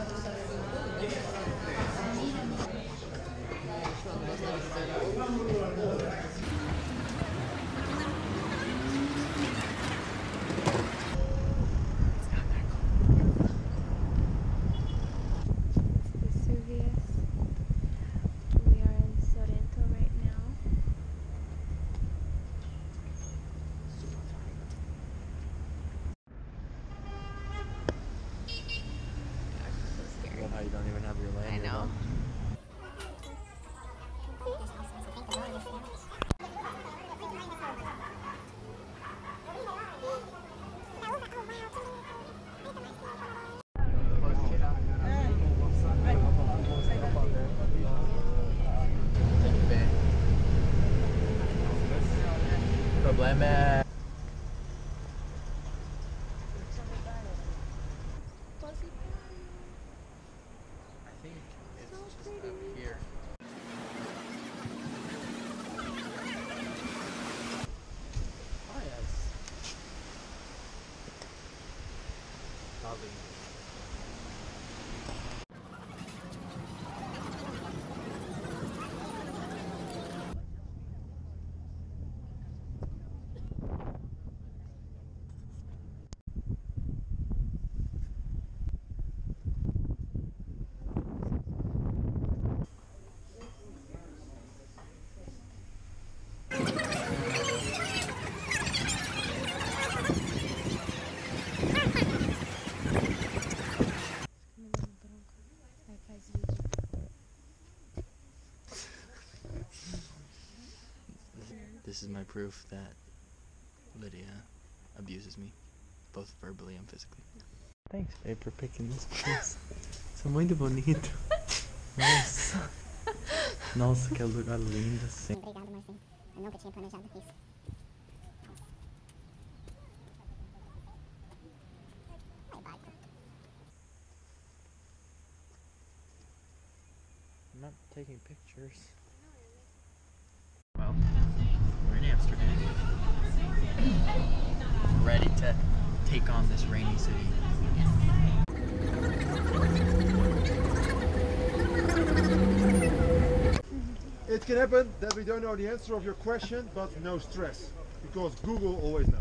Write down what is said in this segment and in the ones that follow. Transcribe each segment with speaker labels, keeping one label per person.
Speaker 1: Nosotros
Speaker 2: sabemos how you don't even have your
Speaker 1: I know.
Speaker 2: on. Problema. Probably.
Speaker 1: Aí faz vídeo.
Speaker 2: This is my proof that Lydia abuses me, both verbally and physically. Thanks, babe, for picking this place. Isso é muito bonito. Nossa. Nossa, que lugar lindo assim.
Speaker 3: Obrigada, Marcinho. Eu nunca tinha planejado isso.
Speaker 2: I'm not taking pictures. Take on this rainy city.
Speaker 4: It can happen that we don't know the answer of your question, but no stress, because Google always knows.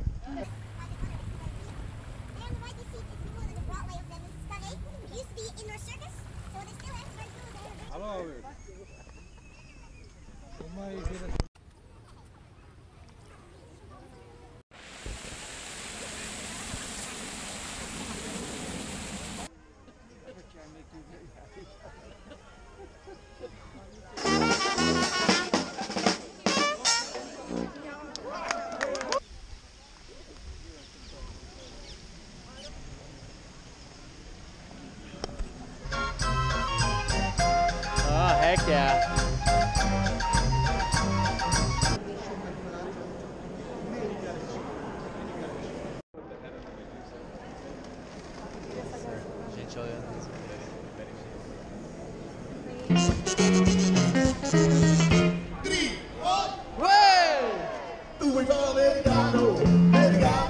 Speaker 3: And there.
Speaker 4: Hallo.
Speaker 2: Oh, heck yeah.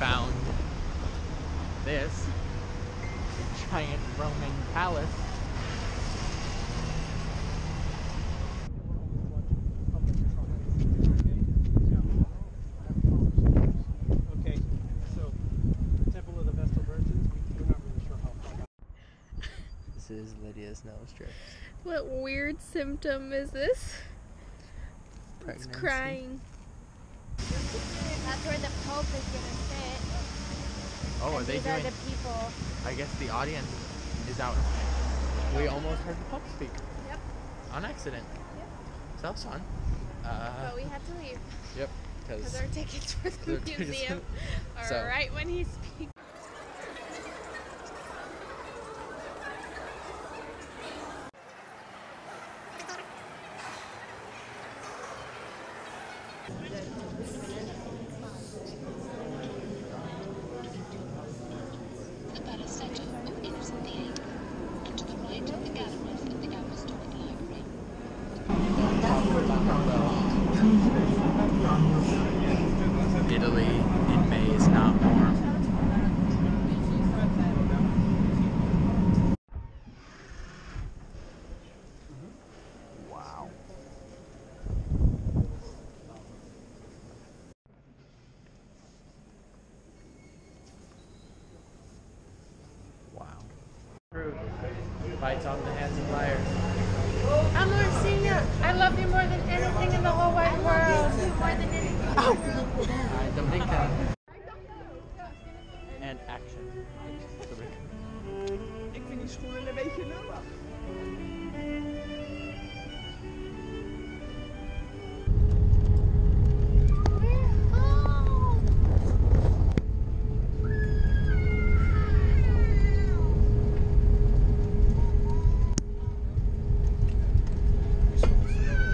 Speaker 2: found this giant Roman palace. This is Lydia's nose drip.
Speaker 1: What weird symptom is this?
Speaker 2: Pregnancy.
Speaker 1: It's crying. That's where the Pope is gonna
Speaker 2: Oh, are they
Speaker 1: these
Speaker 2: doing?
Speaker 1: are the people.
Speaker 2: I guess the audience is out. We almost heard the pup speak.
Speaker 1: Yep.
Speaker 2: On accident.
Speaker 1: Yep.
Speaker 2: So that was fun. Uh,
Speaker 1: But we had to leave
Speaker 2: yep.
Speaker 1: because our tickets for the museum are
Speaker 2: So-
Speaker 1: right when he speaks.
Speaker 5: About a statue of Innocent VIII, and to the right, the galleries of the Apostolic Library.
Speaker 2: Italy in May is not warm. Wow. Wow. Bites off the hands